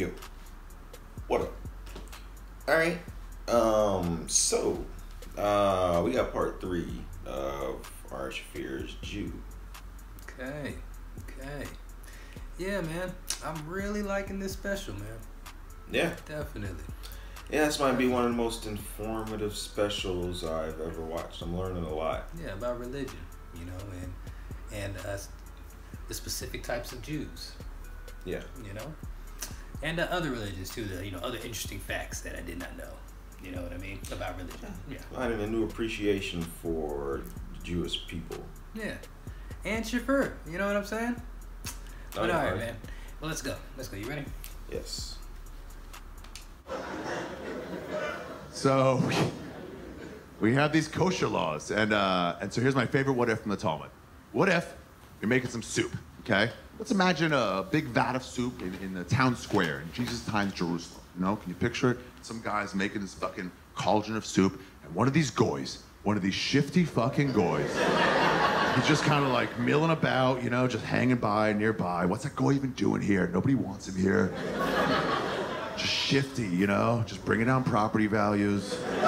Yo, what up? All right. Um. So, uh, we got part three of Ari Shaffir's Jew. Okay. Okay. Yeah, man. I'm really liking this special, man. Yeah. Definitely. Yeah, this might be one of the most informative specials I've ever watched. I'm learning a lot. Yeah, about religion, you know, and and uh, the specific types of Jews, Yeah. you know, and uh, other religions too. The you know other interesting facts that I did not know. You know what I mean about religion. Yeah. Finding a new appreciation for Jewish people. Yeah. And Shaffir, you know what I'm saying? But all right, Alright. man. Well, let's go. Let's go. You ready? Yes. So we have these kosher laws, and uh, and so here's my favorite what if from the Talmud. What if you're making some soup? Okay, let's imagine a big vat of soup in, in the town square in Jesus' times Jerusalem. You know, can you picture it? Some guys making this fucking cauldron of soup, and one of these goys, one of these shifty fucking goys. He's just kind of like milling about, you know, just hanging by nearby. What's that guy even doing here? Nobody wants him here. Just shifty, you know, just bringing down property values.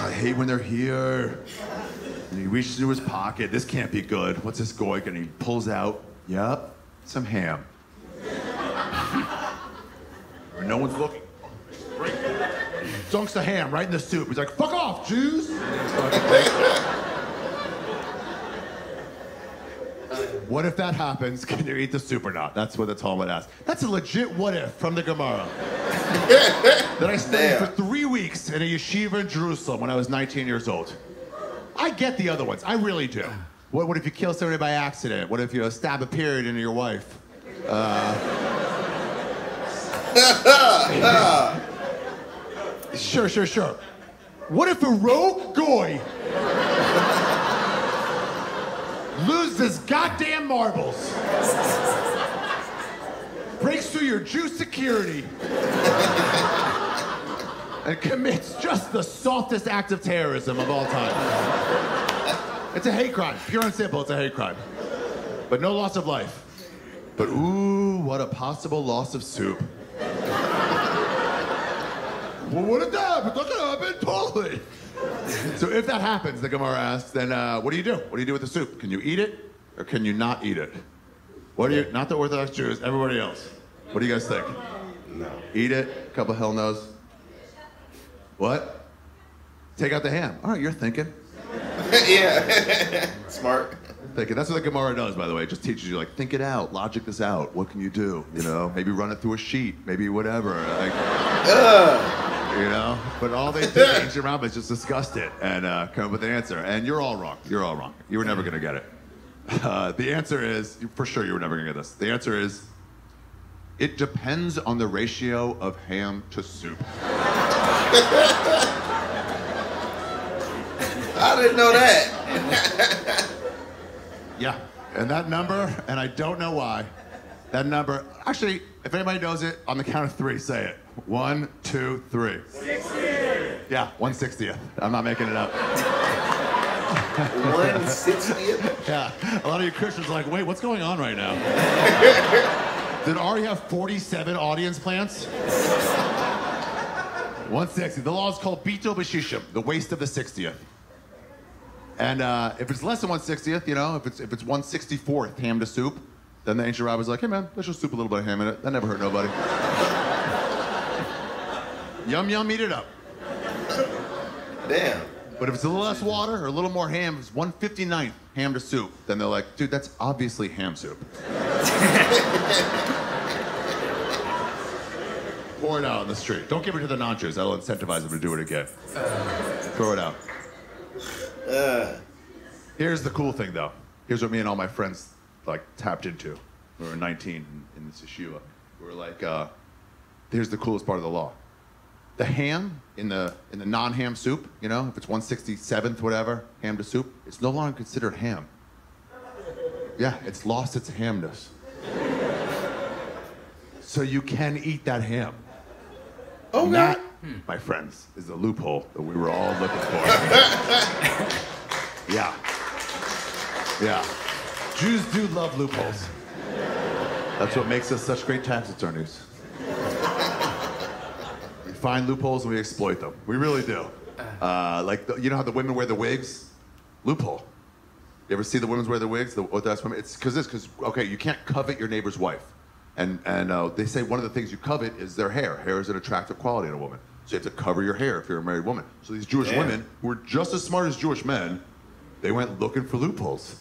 I hate when they're here. And he reaches into his pocket. This can't be good. What's this goik? And he pulls out, yep, some ham. No one's looking. Right. Dunks the ham right in the soup. He's like, fuck off, Jews. What if that happens? Can you eat the soup or not? That's what the Talmud asks. That's a legit what if from the Gemara. that I studied for three weeks in a yeshiva in Jerusalem when I was 19 years old. I get the other ones. I really do. What, what if you kill somebody by accident? What if you stab a period into your wife? Uh, sure, sure, sure. What if a rogue goy loses goddamn marbles? Breaks through your Jew security and commits just the softest act of terrorism of all time. It's a hate crime, pure and simple, it's a hate crime. But no loss of life. But ooh, what a possible loss of soup. well, what if that happens? Look at happen totally. So if that happens, the Gemara asks, then uh, what do you do? What do you do with the soup? Can you eat it or can you not eat it? What do you, not the Orthodox Jews, everybody else. What do you guys think? No. Eat it, couple hell no's. What? Take out the ham. All right, you're thinking. yeah. Smart. Thinking. That's what the Gemara does, by the way. It just teaches you, like, think it out, logic this out. What can you do? You know, maybe run it through a sheet, maybe whatever. Like, you know, but all they do, ancient rabbis, just discussed it and uh, come up with an answer. And you're all wrong. You're all wrong. You were never going to get it. Uh, the answer is, for sure, you were never going to get this. The answer is, it depends on the ratio of ham to soup. I didn't know that. Yeah, and that number, and I don't know why, that number, actually, if anybody knows it, on the count of three, say it. One, two, three. 60th. Yeah, 160th. I'm not making it up. One sixtieth. Yeah, a lot of you Christians are like, wait, what's going on right now? Did Ari have 47 audience plants? 160. The law is called Bitul Bashishim, the waste of the 60th. And uh, if it's less than 160th, you know, if it's if it's 164th ham to soup, then the ancient rabbi's like, hey man, let's just soup a little bit of ham in it. That never hurt nobody. yum yum, eat it up. Damn. But if it's a little less water or a little more ham, it's 159th ham to soup, then they're like, dude, that's obviously ham soup. Pour it out on the street. Don't give it to the non-Jews. That'll incentivize them to do it again. Throw it out. Here's the cool thing, though. Here's what me and all my friends like tapped into. We were 19 in, in this. We were like, uh, here's the coolest part of the law. The ham in the in the non-ham soup, you know, if it's 167th, whatever, ham to soup, it's no longer considered ham. Yeah, it's lost its hamness. So you can eat that ham. Okay. That, my friends, is the loophole that we were all looking for. yeah. Yeah. Jews do love loopholes. That's what makes us such great tax attorneys. we find loopholes and we exploit them. We really do. Uh, like, the, you know how the women wear the wigs? Loophole. You ever see the women wear the wigs? The Orthodox women? It's because this, because, okay, you can't covet your neighbor's wife. And, and uh, they say one of the things you covet is their hair. Hair is an attractive quality in a woman. So you have to cover your hair if you're a married woman. So these Jewish Damn. women, who were just as smart as Jewish men, they went looking for loopholes.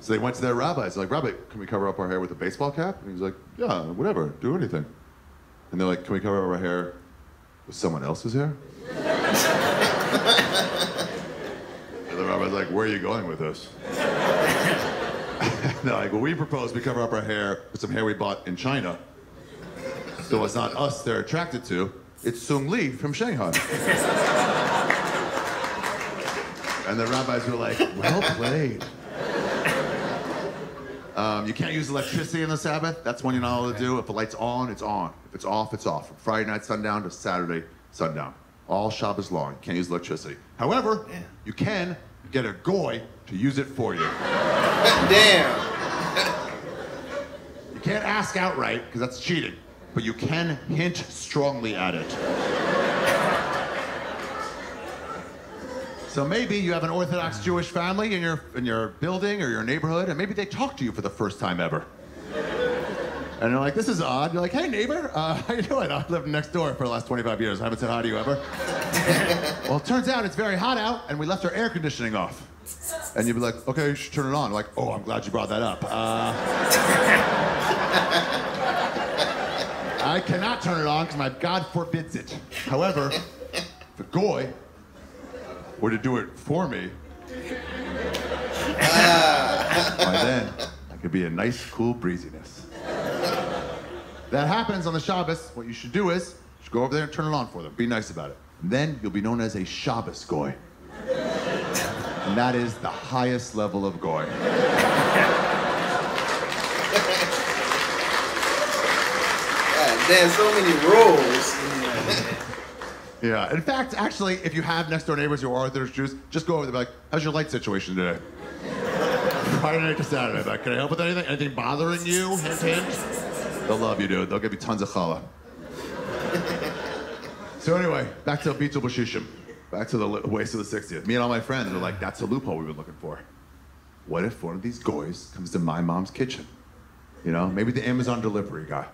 So they went to their rabbis, like, Rabbi, can we cover up our hair with a baseball cap? And he's like, yeah, whatever, do anything. And they're like, can we cover up our hair with someone else's hair? and the rabbi's like, where are you going with this? they're like, well, we propose we cover up our hair with some hair we bought in China. So it's not us they're attracted to, it's Sung Lee from Shanghai. and the rabbis were like, well played. Um, you can't use electricity on the Sabbath. That's one you're not allowed to do. If the light's on, it's on. If it's off, it's off. From Friday night sundown to Saturday sundown. All Shabbos long. You can't use electricity. However, Yeah. you can get a goy to use it for you. Damn. You can't ask outright because that's cheating, but you can hint strongly at it. So maybe you have an Orthodox Jewish family in your in your building or your neighborhood, and maybe they talk to you for the first time ever. And they're like, "This is odd." You're like, "Hey, neighbor, uh, how you doing? I've lived next door for the last 25 years. I haven't said hi to you ever." well, it turns out it's very hot out, and we left our air conditioning off. And you'd be like, "Okay, you should turn it on." Like, "Oh, I'm glad you brought that up." Uh, I cannot turn it on because my God forbids it. However, if a goy were to do it for me, by then I could be a nice, cool breeziness. That happens on the Shabbos. What you should do is you should go over there and turn it on for them. Be nice about it. And then you'll be known as a Shabbos goy. And that is the highest level of goy. Damn, so many rules. Yeah. In fact, actually, if you have next door neighbors who are Orthodox Jews, just go over there and be like, how's your light situation today? Friday night to Saturday. Like, can I help with anything? Anything bothering you? Hint, hint. They'll love you, dude. They'll give you tons of challah. so anyway, back to Bitul Bashishim. Back to the waste of the 60th. Me and all my friends were like, that's a loophole we've been looking for. What if one of these goys comes to my mom's kitchen? You know, maybe the Amazon delivery guy.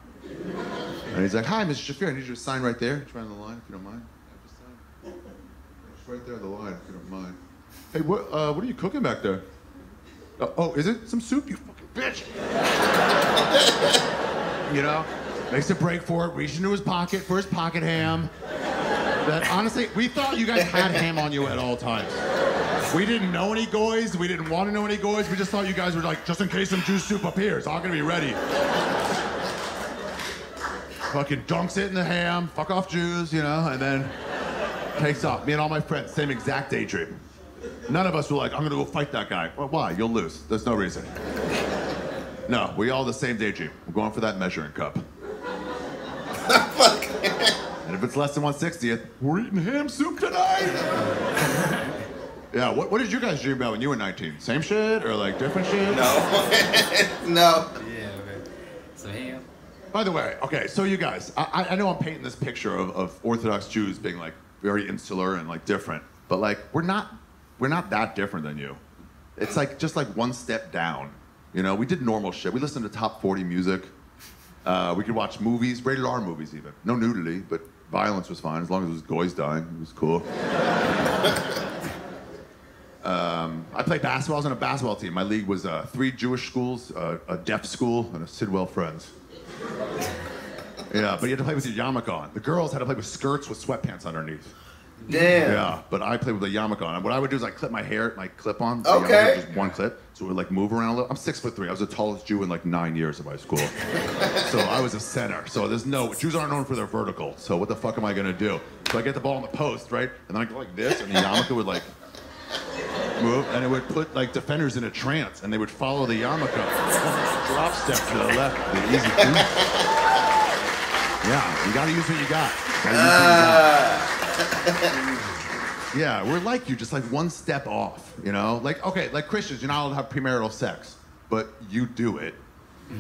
And he's like, hi, Mr. Shaffir, I need you to sign right there. Right on the line, if you don't mind. Yeah, just sign. Just right there on the line, if you don't mind. Hey, what, uh, what are you cooking back there? Uh, oh, is it some soup, you fucking bitch? you know, makes a break for it, reaches into his pocket for his pocket ham. That honestly, we thought you guys had ham on you at all times. We didn't know any goys. We didn't want to know any goys. We just thought you guys were like, just in case some juice soup appears, all gonna be ready. Fucking dunks it in the ham, fuck off Jews, you know, and then takes off. Me and all my friends, same exact daydream. None of us were like, I'm gonna go fight that guy. Well, why? You'll lose. There's no reason. No, we all the same daydream. We're going for that measuring cup. and if it's less than 160th, we're eating ham soup tonight. yeah, what, what did you guys dream about when you were 19? Same shit or like different shit? No. no. Yeah, okay. So ham. By the way, okay, so you guys, I, I know I'm painting this picture of, of Orthodox Jews being like very insular and like different, but like we're not, we're not that different than you. It's like just like one step down. You know, we did normal shit. We listened to top 40 music. Uh, we could watch movies, rated R movies even. No nudity, but violence was fine as long as it was goys dying. It was cool. um, I played basketball. I was on a basketball team. My league was uh, three Jewish schools, uh, a deaf school, and a Sidwell Friends. Yeah, but you had to play with your yarmulke on. The girls had to play with skirts with sweatpants underneath. Damn. Yeah, but I played with a yarmulke on. And what I would do is I clip my hair, my clip on. Okay. yarmulke, Just one clip, so it would like move around a little. I'm six foot three. I was the tallest Jew in like nine years of my school. so I was a center. So there's no Jews aren't known for their vertical. So what the fuck am I gonna do? So I get the ball on the post, right, and then I go like this, and the yarmulke would like move, and it would put like defenders in a trance, and they would follow the yarmulke. Drop step to the left, the easy two. Yeah, you gotta use what you got. Gotta use what you got. Ah. Yeah, we're like you, just like one step off, you know? Like, okay, like Christians, you're not allowed to have premarital sex, but you do it.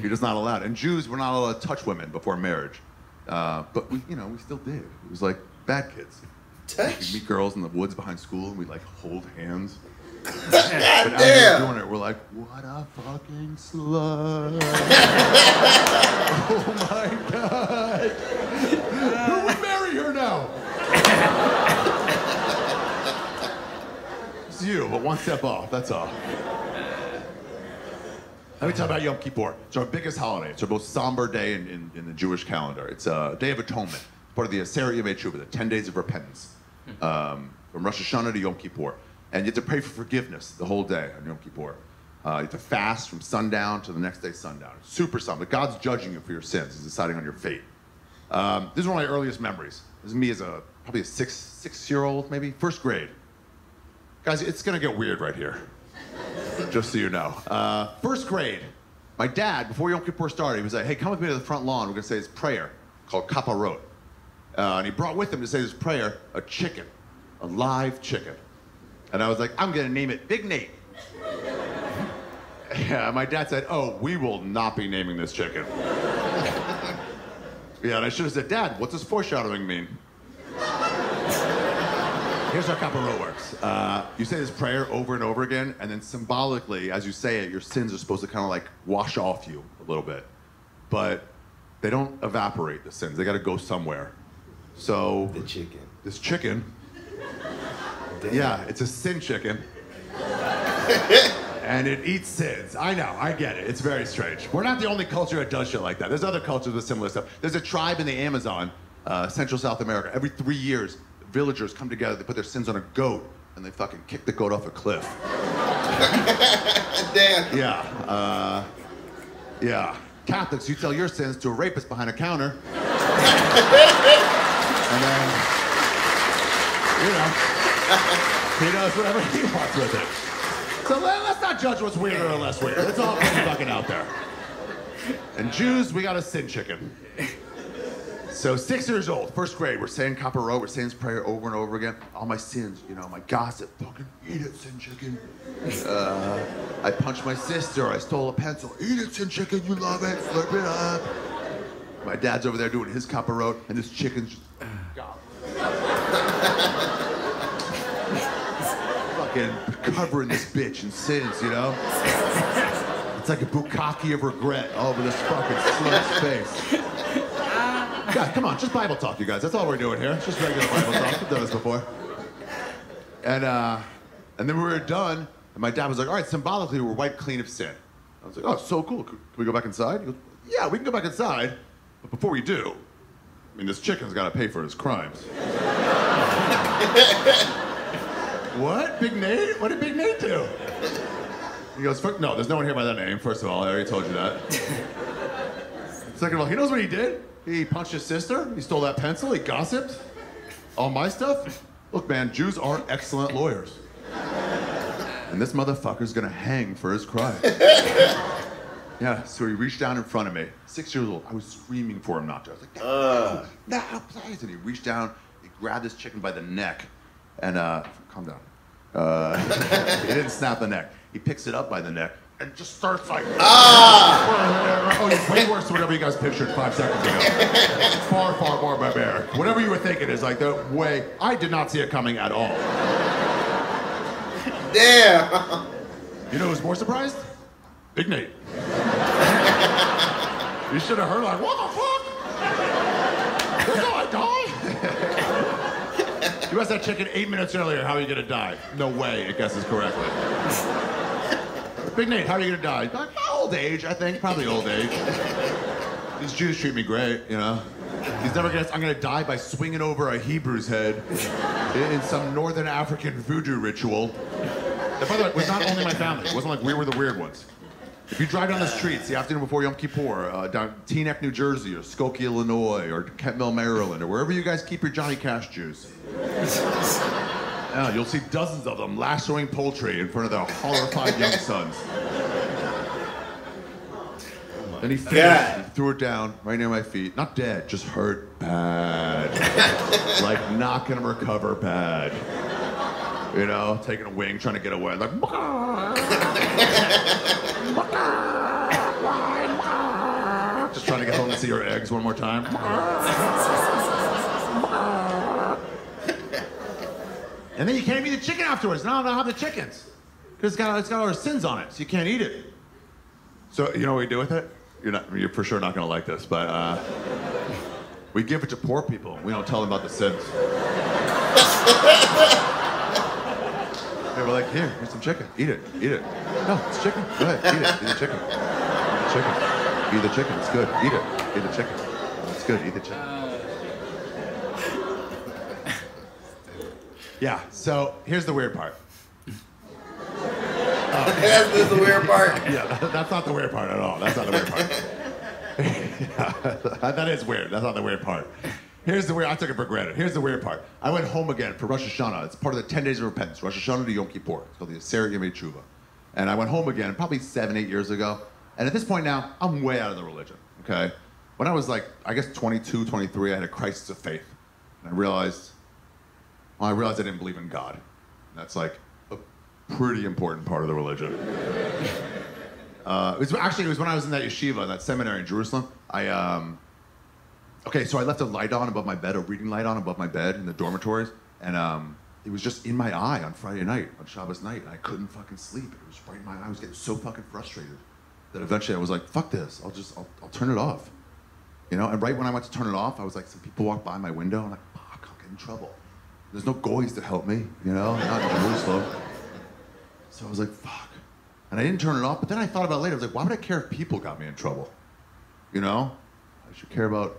You're just not allowed. And Jews were not allowed to touch women before marriage. Uh, but we, you know, we still did. It was like bad kids. Touch. We'd meet girls in the woods behind school and we'd like hold hands. God But as we were damn. doing it, we're like, what a fucking slut. oh my god. Who would marry her now? It's you, but one step off, that's all. Let me talk about Yom Kippur. It's our biggest holiday. It's our most somber day in, in, in the Jewish calendar. It's a day of atonement, part of the Aseret Yemei Tshuva, the 10 days of repentance, um, from Rosh Hashanah to Yom Kippur. And you have to pray for forgiveness the whole day on Yom Kippur. Uh, you have to fast from sundown to the next day sundown. It's super somber. God's judging you for your sins. He's deciding on your fate. Um, this is one of my earliest memories. This is me as a probably a six six year old, maybe first grade. Guys, it's gonna get weird right here. Just so you know. Uh, first grade, my dad, before Yom Kippur started, he was like, "Hey, come with me to the front lawn. We're gonna say this prayer called Kaparot." Uh, and he brought with him to say this prayer a chicken, a live chicken. And I was like, "I'm gonna name it Big Nate." yeah, my dad said, "Oh, we will not be naming this chicken." Yeah, and I should have said, Dad, what's this foreshadowing mean? Here's how Kaparot works. Uh, you say this prayer over and over again, and then symbolically, as you say it, your sins are supposed to kind of like wash off you a little bit. But they don't evaporate, the sins. They got to go somewhere. So, The chicken. this chicken, Damn. yeah, it's a sin chicken. and it eats sins. I know, I get it. It's very strange. We're not the only culture that does shit like that. There's other cultures with similar stuff. There's a tribe in the Amazon, uh, Central South America. Every three years, villagers come together, they put their sins on a goat, and they fucking kick the goat off a cliff. Damn. Yeah, uh, yeah. Catholics, you tell your sins to a rapist behind a counter. and then, you know, he does whatever he wants with it. So let, us not judge what's weirder or less weird. It's all pretty fucking out there. And Jews, we got a sin chicken. So six years old, first grade, we're saying Kaparot, we're saying this prayer over and over again. All my sins, you know, my gossip, fucking eat it, sin chicken. Uh, I punched my sister, I stole a pencil. Eat it, sin chicken, you love it, slurp it up. My dad's over there doing his Copper Kaparot, and this chicken's just fucking covering this bitch in sins, you know? It's like a bukkake of regret all over this fucking slut's face. God, come on, just Bible talk, you guys. That's all we're doing here. Just regular Bible talk. We've done this before. And uh, and then we were done, and my dad was like, "All right, symbolically, we're wiped clean of sin." I was like, "Oh, so cool. Can we go back inside?" He goes, "Yeah, we can go back inside, but before we do, I mean, this chicken's got to pay for his crimes." what, Big Nate? What did Big Nate do? He goes, "No, there's no one here by that name. First of all, I already told you that." Second of all, he knows what he did. He punched his sister. He stole that pencil. He gossiped. All my stuff. Look, man, Jews are excellent lawyers. And this motherfucker's gonna hang for his crime. yeah, so he reached down in front of me. Six years old. I was screaming for him not to. I was like, no, no, please. And he reached down, he grabbed this chicken by the neck, and, uh, calm down. Uh, he didn't snap the neck. He picks it up by the neck and just starts like, ah! Oh, it's way worse than whatever you guys pictured five seconds ago. far, far more barbaric. Whatever you were thinking is like the way, I did not see it coming at all. Damn. You know who's more surprised? Big Nate. you should have heard like, what the fuck? That's how I die? you asked that chicken eight minutes earlier, how are you gonna die? No way, it guesses correctly. Big Nate, how are you gonna die? Like, old age, I think, probably old age. These Jews treat me great, you know. He's never gonna. I'm gonna die by swinging over a Hebrew's head in, some Northern African voodoo ritual. And by the way, it was not only my family. It wasn't like we were the weird ones. If you drive down the streets the afternoon before Yom Kippur, uh, down Teaneck, New Jersey, or Skokie, Illinois, or Kemp Mill, Maryland, or wherever you guys keep your Johnny Cash Jews, yeah, you'll see dozens of them lassoing poultry in front of their horrified young sons. Then he God. he threw it down right near my feet. Not dead, just hurt bad. like not gonna recover bad. You know, taking a wing, trying to get away. Like, Just trying to get home to see your eggs one more time. And then you can't eat the chicken afterwards. No, don't have the chickens. Because it's got, it's got all our sins on it, so you can't eat it. So, you know what we do with it? You're, not, you're for sure not going to like this, but uh, we give it to poor people. We don't tell them about the sins. Were like, here, here's some chicken. Eat it. Eat it. No, it's chicken. Go ahead. Eat it. Eat the chicken. Eat the chicken. Eat the chicken. It's good. Eat it. Eat the chicken. It's good. Eat the chicken. Yeah, so here's the weird part. That's just the weird part. Yeah, that's not the weird part at all. That's not the weird part. Yeah, that is weird. That's not the weird part. Here's the weird. I took it for granted. Here's the weird part. I went home again for Rosh Hashanah. It's part of the 10 days of repentance. Rosh Hashanah to Yom Kippur. It's called the Aseret Yemei Tshuva. And I went home again probably seven, eight years ago. And at this point now, I'm way out of the religion. Okay. When I was like, I guess 22, 23, I had a crisis of faith. And I realized, I realized I didn't believe in God. That's like a pretty important part of the religion. Uh, it was actually it was when I was in that yeshiva, that seminary in Jerusalem. I um, okay, so I left a light on above my bed, a reading light on above my bed in the dormitories, and um, it was just in my eye on Friday night, on Shabbos night, and I couldn't fucking sleep. It was right in my eye. I was getting so fucking frustrated that eventually I was like, "Fuck this! I'll just I'll, I'll turn it off." You know, and right when I went to turn it off, I was like, some people walked by my window, and I'm like, "Fuck! I'll get in trouble." There's no goys to help me, you know, not Jerusalem. So I was like, fuck. And I didn't turn it off, but then I thought about it later. I was like, why would I care if people got me in trouble? You know? I should care about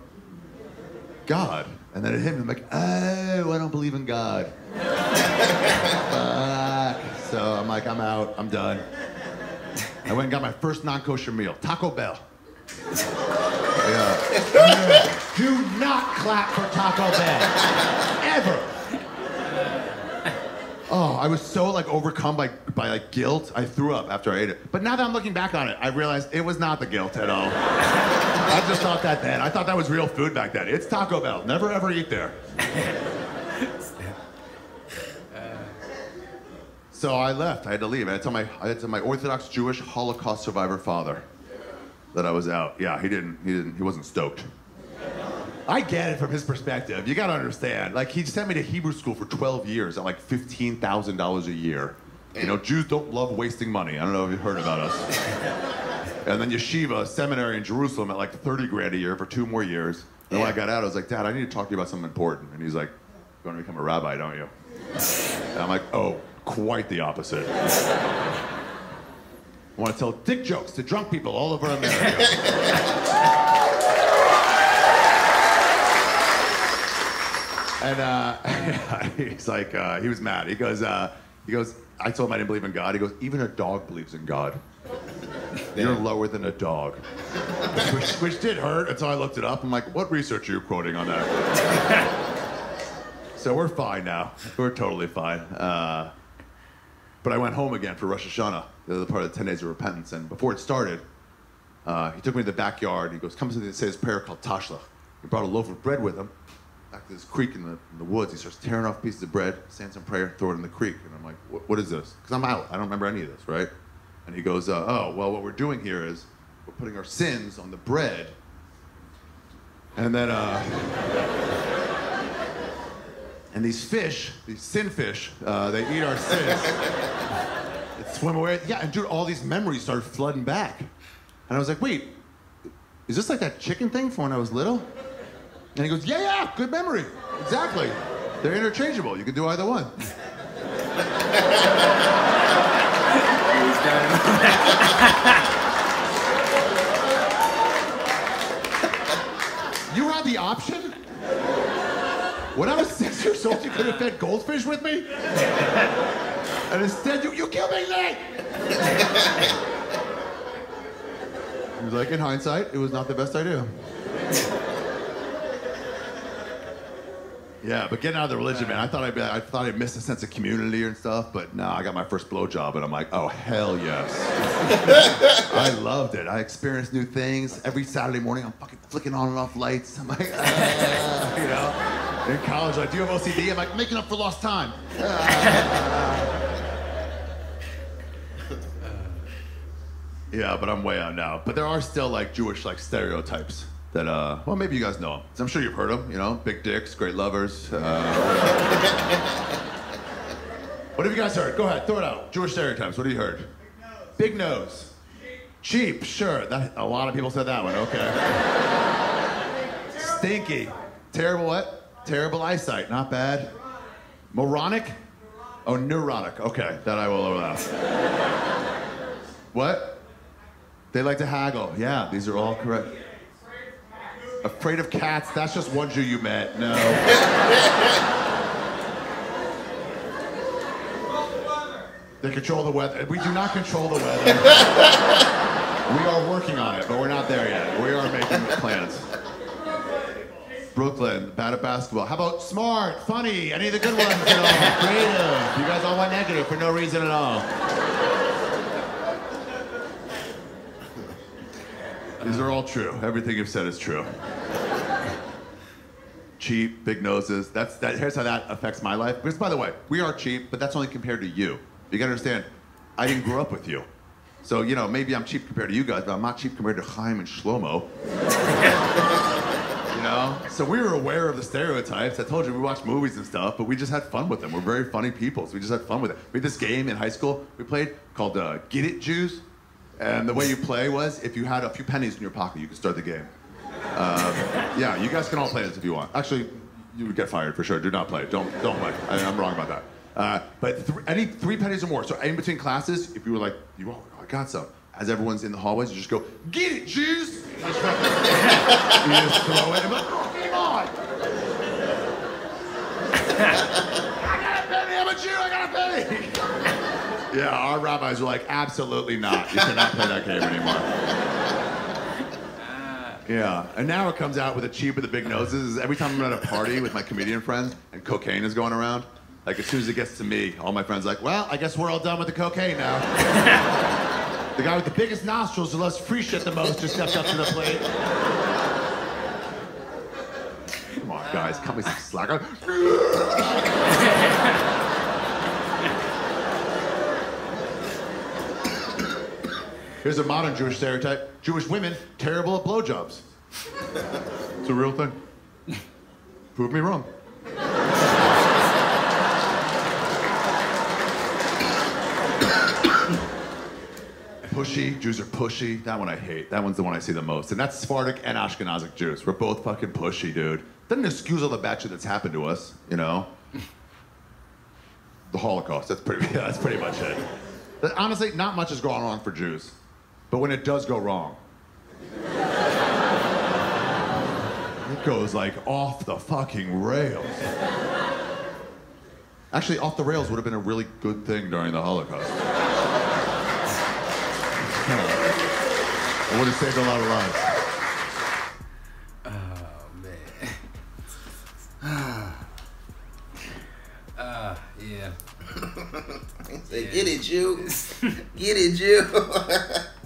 God. And then it hit me, I'm like, oh, I don't believe in God. fuck. So I'm like, I'm out, I'm done. I went and got my first non kosher meal Taco Bell. Yeah. Do not clap for Taco Bell. Ever. Oh, I was so like overcome by by like guilt. I threw up after I ate it. But now that I'm looking back on it, I realized it was not the guilt at all. I just thought that then. I thought that was real food back then. It's Taco Bell. Never ever eat there. So I left. I had to leave. I had to my I had to tell my Orthodox Jewish Holocaust survivor father that I was out. Yeah, he didn't he didn't he wasn't stoked. I get it from his perspective. You gotta understand. Like he sent me to Hebrew school for 12 years at like fifteen thousand dollars a year. You know, Jews don't love wasting money. I don't know if you've heard about us. and then yeshiva, seminary in Jerusalem at like 30 grand a year for two more years. And when I got out, I was like, Dad, I need to talk to you about something important. And he's like, You want to become a rabbi, don't you? And I'm like, Oh, quite the opposite. I want to tell dick jokes to drunk people all over America. And uh, he's like, uh, he was mad. He goes, uh, he goes. I told him I didn't believe in God. He goes, even a dog believes in God. You're lower than a dog, which, which did hurt until I looked it up. I'm like, what research are you quoting on that? so we're fine now. We're totally fine. Uh, but I went home again for Rosh Hashanah, the other part of the 10 days of repentance. And before it started, uh, he took me to the backyard. He goes, come to the, say this prayer called Tashlich. He brought a loaf of bread with him back to this creek in the, in the woods. He starts tearing off pieces of bread, saying some prayer, throw it in the creek. And I'm like, what, what is this? Because I'm out. I don't remember any of this, right? And he goes, uh, oh, well, what we're doing here is we're putting our sins on the bread. And then, uh, and these fish, these sin fish, uh, they eat our sins. They swim away. Yeah, and dude, all these memories started flooding back. And I was like, wait, is this like that chicken thing from when I was little? And he goes, yeah, yeah, good memory. Exactly. They're interchangeable. You can do either one. You had the option? When I was six years old, you could have fed goldfish with me? And instead, you, you killed me, Lee! He was like, in hindsight, it was not the best idea. Yeah, but getting out of the religion, man, I thought I'd, be, I thought I'd miss a sense of community and stuff, but no, I got my first blowjob, and I'm like, oh hell yes. I loved it. I experienced new things every Saturday morning. I'm fucking flicking on and off lights. I'm like, ah, you know. In college, like, do you have OCD? I'm like, making up for lost time. Yeah, but I'm way out now. But there are still like Jewish like stereotypes that uh well maybe you guys know. So I'm sure you've heard them. You know, big dicks, great lovers. Uh, what have you guys heard? Go ahead, throw it out. Jewish stereotypes. What have you heard? Big nose. Cheap, sure. That, a lot of people said that one. Okay. Stinky. Terrible what? Terrible eyesight. Not bad. Moronic? Oh, neurotic. Okay, that I will allow. what? They like to haggle. Yeah, these are all correct. Afraid of cats? That's just one Jew you met. No. They control the weather. We do not control the weather. we are working on it, but we're not there yet. We are making plans. Brooklyn, bad at basketball. How about smart, funny, any of the good ones at all? Creative. You guys all went negative for no reason at all. These are all true. Everything you've said is true. Cheap, big noses. That's that. Here's how that affects my life. Because by the way, we are cheap, but that's only compared to you. You gotta understand, I didn't grow up with you. So you know, maybe I'm cheap compared to you guys, but I'm not cheap compared to Chaim and Shlomo. You know? So we were aware of the stereotypes. I told you we watched movies and stuff, but we just had fun with them. We're very funny people, so we just had fun with it. We had this game in high school we played called uh, Get It Jews. And the way you play was if you had a few pennies in your pocket, you could start the game. Um, yeah, you guys can all play this if you want. Actually, you would get fired for sure. Do not play. Don't don't play. I, I'm wrong about that. Uh, but th- any three pennies or more. So in between classes, if you were like, you oh, I got some. As everyone's in the hallways, you just go, get it, Jews. you just throw it. And like, oh, come on. Yeah, our rabbis were like, absolutely not. You cannot play that game anymore. Uh, yeah, and now it comes out with a cheap with the big noses. Is Every time I'm at a party with my comedian friends and cocaine is going around, like as soon as it gets to me, all my friends are like, well, I guess we're all done with the cocaine now. the guy with the biggest nostrils who loves free shit the most just steps up to the plate. Come on, guys, cut me some slack. Here's a modern Jewish stereotype. Jewish women, terrible at blowjobs. It's a real thing. Prove me wrong. pushy, Jews are pushy. That one I hate. That one's the one I see the most. And that's Sephardic and Ashkenazic Jews. We're both fucking pushy, dude. Doesn't excuse all the bad shit that's happened to us, you know? The Holocaust, that's pretty, that's pretty much it. But honestly, not much has gone wrong for Jews. But when it does go wrong, it goes like off the fucking rails. Actually, off the rails would have been a really good thing during the Holocaust. It would have saved a lot of lives. Oh man. Ah, yeah. Say, Get it, Jew. Get it, Jew.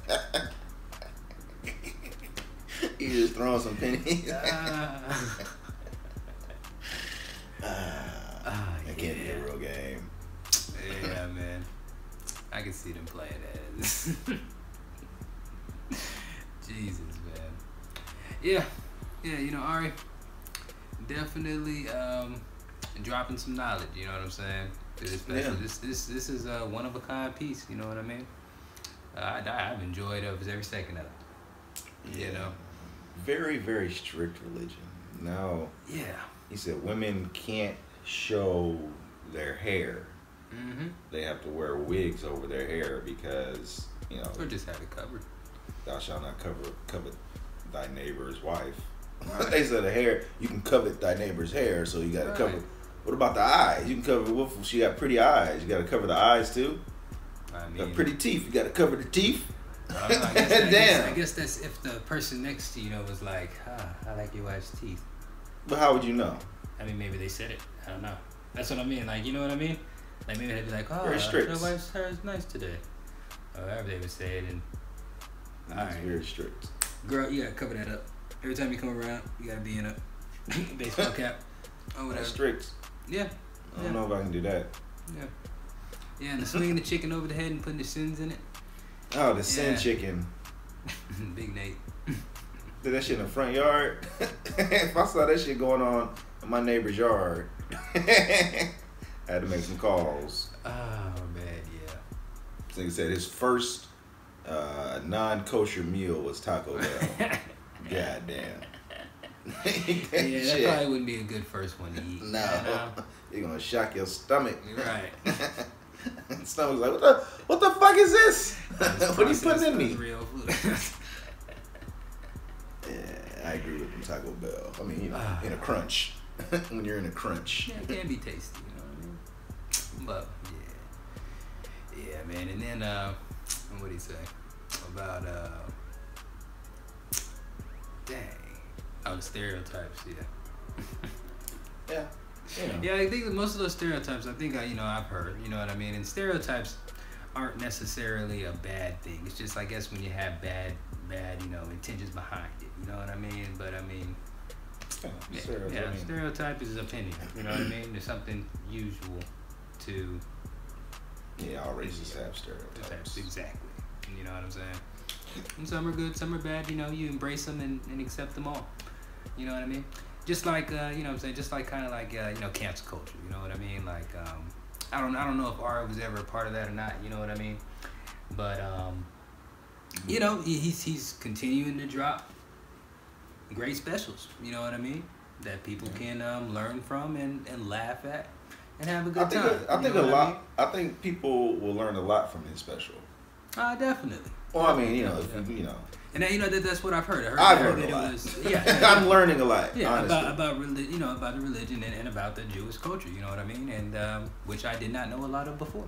you just throwing some pennies. Ah, I can't be a real game. Yeah, man. I can see them playing that. Jesus, man. Yeah, yeah. You know, Ari, definitely um, dropping some knowledge. You know what I'm saying? Especially Yeah. this, this, this is a one of a kind piece. You know what I mean? Uh, I, I've enjoyed it every second of it. You know? Very, very strict religion. No, Yeah. he said women can't show their hair. Mm-hmm. They have to wear wigs over their hair because you know Or just have it covered. thou shalt not cover covet thy neighbor's wife. they said the hair you can covet thy neighbor's hair, so you got to Right. cover. What about the eyes? You can cover. What she got pretty eyes? You got to cover the eyes too. I mean, Got pretty teeth. You got to cover the teeth. I guess, I guess- Damn. I guess that's if the person next to you know was like, ah, I like your wife's teeth. But how would you know? I mean, maybe they said it. I don't know. That's what I mean. Like, you know what I mean? Like, maybe they'd be like, oh, your wife's hair is nice today. Or whatever they would say it. And, It's Alright. very strict. girl, you gotta cover that up. Every time you come around, you gotta be in a baseball cap or whatever. That's strict. Yeah, I don't Yeah. know if I can do that. yeah. Yeah, and the swinging the chicken over the head and putting the sins in it. Oh, the sin Yeah. chicken. Big Nate. Did that shit in the front yard. if I saw that shit going on in my neighbor's yard, I had to make some calls. Oh man, yeah. This nigga said his first uh, non-kosher meal was Taco Bell. God damn. Yeah, that probably wouldn't be a good first one to eat. No, you know? you're gonna shock your stomach. Right. Stomach's like, what the, what the fuck is this? It's what are you putting in me? Real food. Yeah, I agree with them Taco Bell. I mean, you know, Ah. in a crunch. when you're in a crunch. yeah, it can be tasty. You know what I mean? But yeah, yeah, man. And then uh, what do you say about uh, dang, oh the stereotypes? Yeah. Yeah. You know. Yeah, I think that most of those stereotypes, I think, I, you know, I've heard, you know what I mean? And stereotypes aren't necessarily a bad thing. It's just, I guess, when you have bad, bad, you know, intentions behind it. You know what I mean? But I mean, Yeah, yeah, stereotype, yeah I mean, stereotype is opinion. You know what I mean? There's something usual to yeah, all races have stereotypes. stereotypes. Exactly. You know what I'm saying? And some are good, some are bad. You know, you embrace them and, and accept them all. You know what I mean? Just like uh, you know, what I'm saying, just like kind of like uh, you know, cancel culture. You know what I mean? Like um, I don't, I don't know if Ari was ever a part of that or not. You know what I mean? But um, you know, he's he's continuing to drop great specials. You know what I mean? That people can um, learn from and, and laugh at and have a good I think, time. I think a lot. mean? I think people will learn a lot from his special. Uh, definitely. Well, I mean, you know, if you know, And you know that that's what I've heard. I heard, I've heard that a lot. it was yeah. I'm learning a lot. Yeah, honestly. about about reli- you know about the religion and, and about the Jewish culture. You know what I mean? And um, which I did not know a lot of before.